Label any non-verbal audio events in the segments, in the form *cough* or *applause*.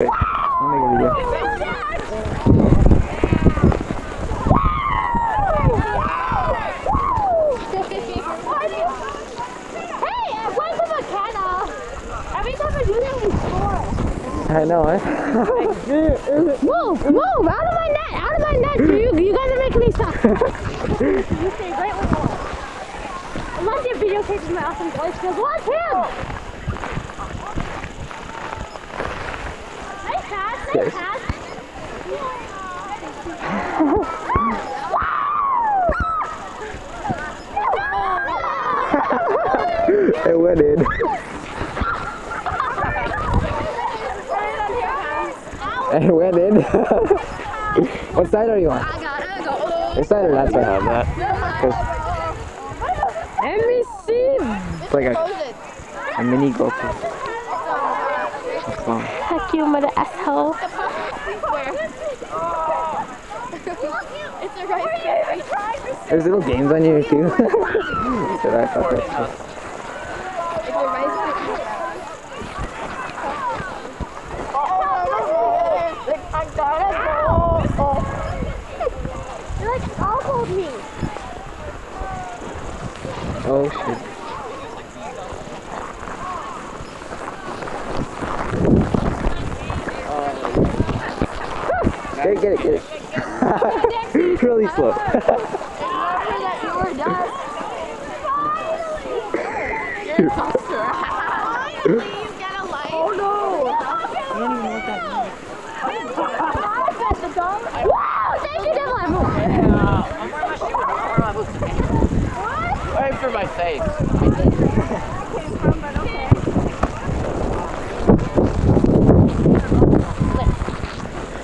I'll video. Hey, I went McKenna. Every time I do that, we score. I know, eh? Move, move, out of my net, out of my net. You, you guys are making me stop. *laughs* you stay right with me. Unless your videotapes my awesome voice skills. Watch him. Nice pass, nice Yes. pass. it went in. It went in. *laughs* what side are you on? I got it, I got This side or that side? have that. Let me see. It's like a, a mini GoPro. It's long. Fuck you, mother asshole. It's a right There's little games on here too. *laughs* so I thought that's cool. It's a right You like elbowed me. Oh shit. Get it, get it, get it. *laughs* really slow. Wow, thank you, Devlin. Wait for my face.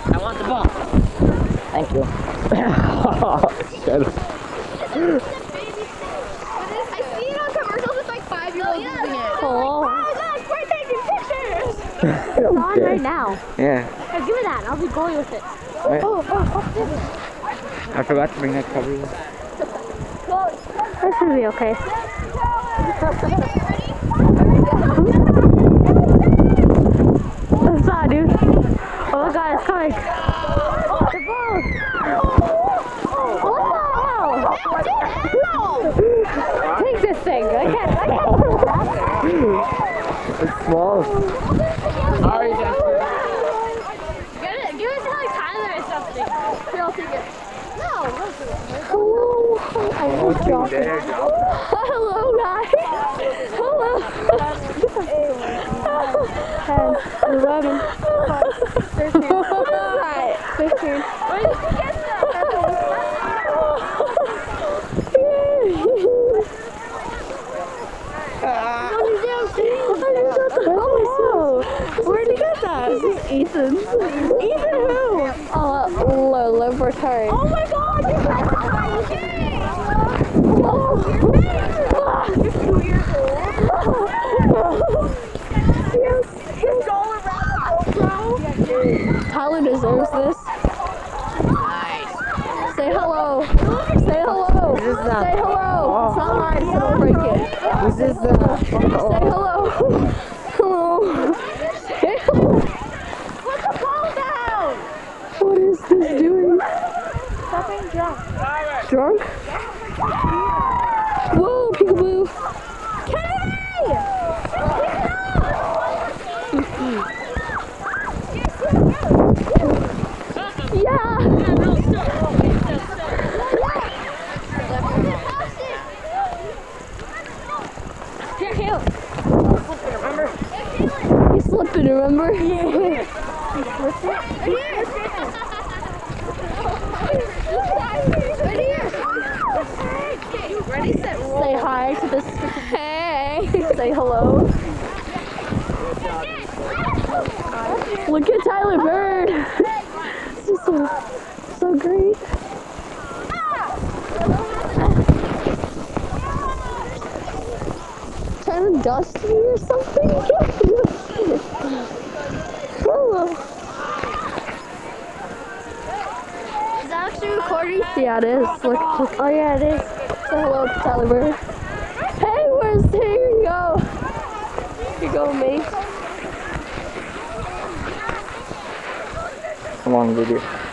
I want the ball. Thank you. Shut up. I see it on commercials with like five year olds using it. Oh, look, we're taking pictures. it's on right now. Yeah. Hey, give me that. I'll be going with it. Wait, Oh, oh, fuck this. I forgot to bring that cover. This should be okay. It's not, dude. Oh my god, it's coming. The ball. What the hell? Take this thing. I can't. I can't. It's small. Sorry, Dexter. Give it, give it to like Tyler or something. Here, I'll take it. No, Oh, Hello. there, Hello, guys. Hello. Ten, eleven, twelve, thirteen. What is that? Fifteen. Where did you get that? Where'd you get that? This is Ethan's. Ethan who? Uh, Lola Bertari. Oh my god, you're You're two years old. yes. Yes. Tyler deserves this. Nice. Say hello. Say hello. This is not- Say hello. It's not mine, so don't break it. This is uh, Say hello. Hello. Say hello. Put the ball down. What is this doing? Stop being drunk. Drunk? Whoa, peekaboo. Kennedy! Yeah. Here, Caleb. You slipping, remember? Yeah. *laughs* Ready, set, roll. Say hi to this. Hey. Say hello. Look at Tyler Bird. This is so, so great. Trying to dust me or something? Hello. *laughs* Is that actually recording? Yeah, it is. Look, look. Oh, yeah, it is. Say hello to Tyler Bird. go, mate. Come on, video.